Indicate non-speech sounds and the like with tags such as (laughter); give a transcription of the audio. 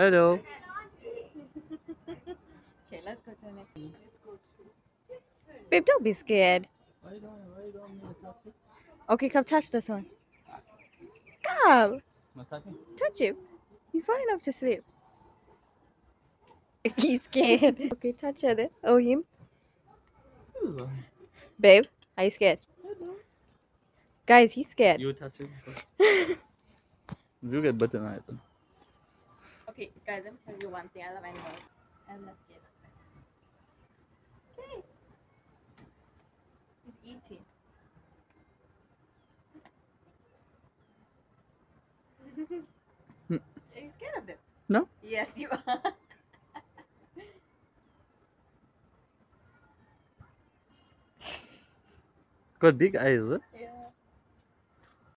Hello. Okay, let's go to the next one. Babe, don't be scared. Why don't, why you don't touch it? Okay, come touch this one. Come, Not touching? touch him. He's falling off to sleep. (laughs) He's scared. (laughs) okay, touch her then. Oh, him. Babe, are you scared? Guys, he's scared. You touch it. (laughs) you get button right. Okay, guys, let me tell you one thing. I love animals. And let's get Okay. He's eating. (laughs) Are you scared of them? No. Yes, you are. Got big eyes. Huh?